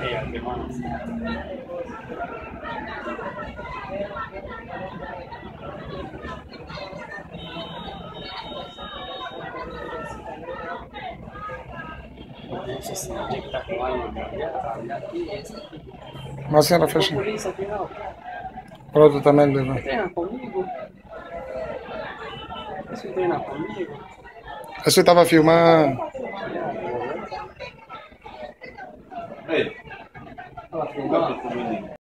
É, demanda. Nossa senhora, tinha que com a Mas a senhora fecha. Aqui não. Outro também leva. Treina comigo? Você treina comigo? Você estava filmando. はい。